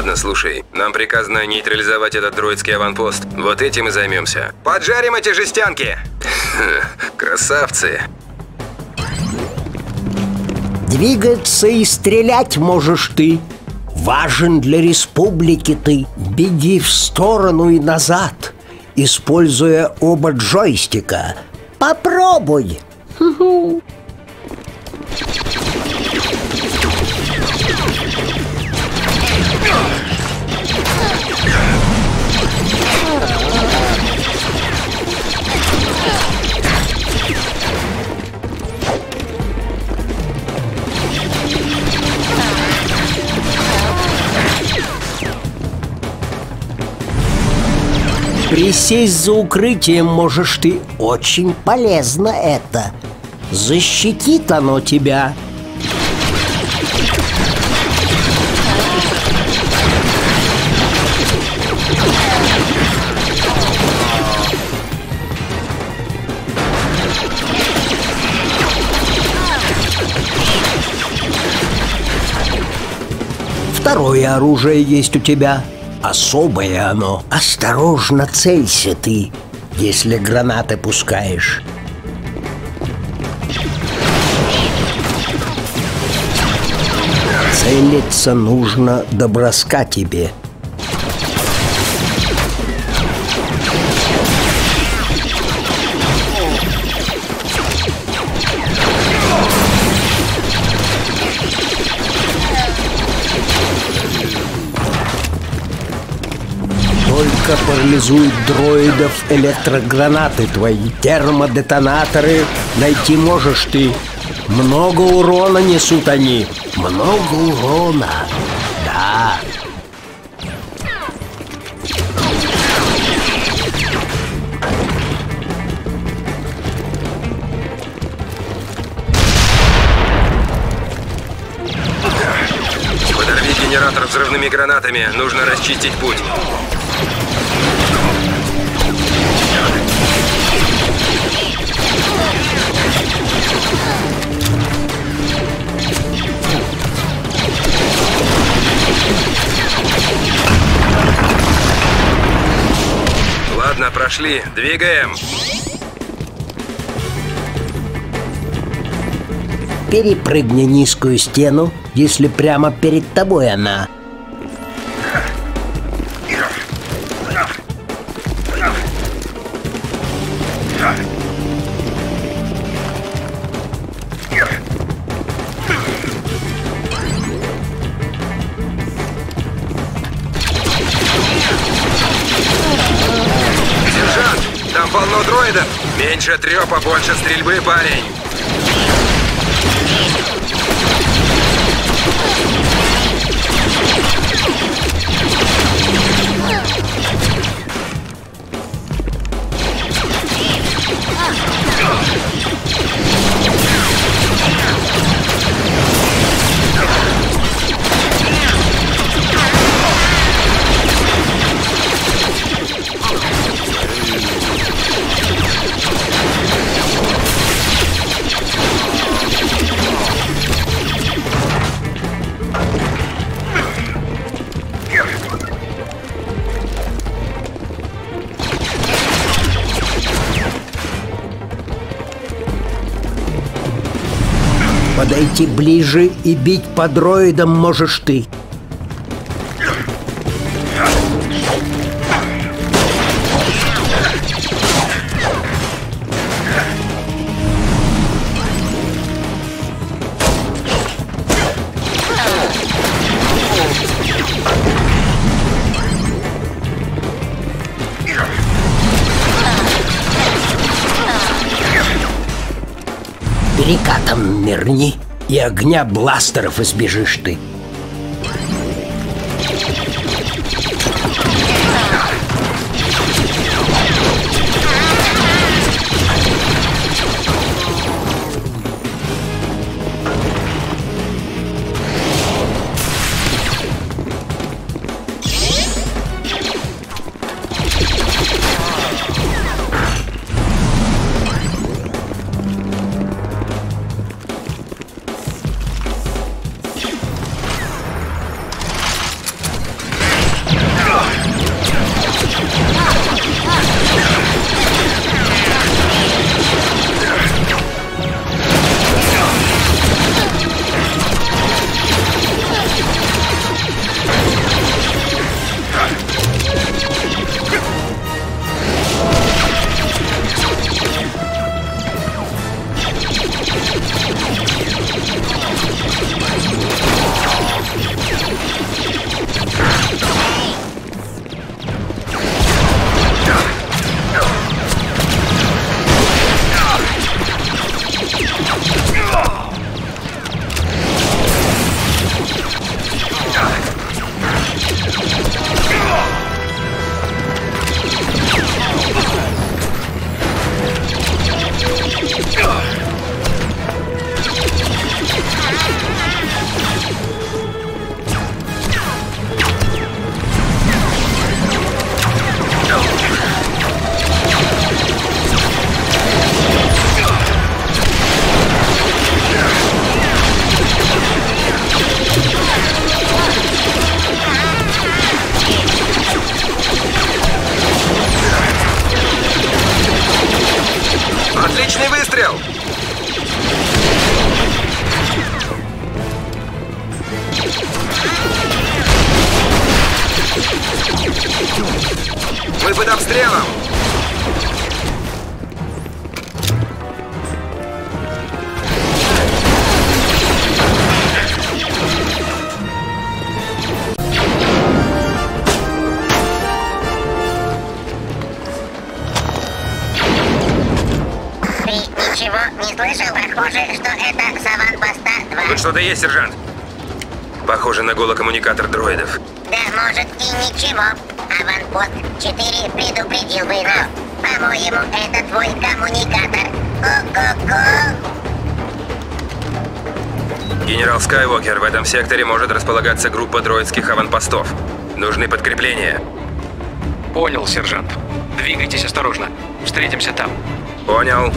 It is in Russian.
Ладно, слушай, нам приказано нейтрализовать этот дроидский аванпост. Вот этим и займемся. Поджарим эти жестянки! Красавцы! Двигаться и стрелять можешь ты. Важен для республики ты. Беги в сторону и назад, используя оба джойстика. Попробуй. Присесть за укрытием можешь ты. Очень полезно это. Защитит оно тебя. Второе оружие есть у тебя. Особое оно. Осторожно целься ты, если гранаты пускаешь. Целиться нужно до броска тебе. Только парализуют дроидов электрогранаты. Твои Термодетонаторы найти можешь ты. Много урона несут они. Много урона. Да. Генератор взрывными гранатами. Нужно расчистить путь. Ладно, прошли. Двигаем. Перепрыгни низкую стену, если прямо перед тобой она. Полно дроидов. Меньше трепа, больше стрельбы, парень. Подойти ближе и бить по дроидам можешь ты. Перекатом нырни, и огня бластеров избежишь ты. Мы под обстрелом! Ты ничего не слышал? Похоже, что это Саванпоста 2. Тут что-то есть, сержант? Похоже на голокоммуникатор дроидов. Да может и ничего. Аванпост 4 предупредил бы, но, по-моему, это твой коммуникатор. Ко-ко-ко. Генерал Скайуокер, в этом секторе может располагаться группа дроидских аванпостов. Нужны подкрепления. Понял, сержант. Двигайтесь осторожно. Встретимся там. Понял.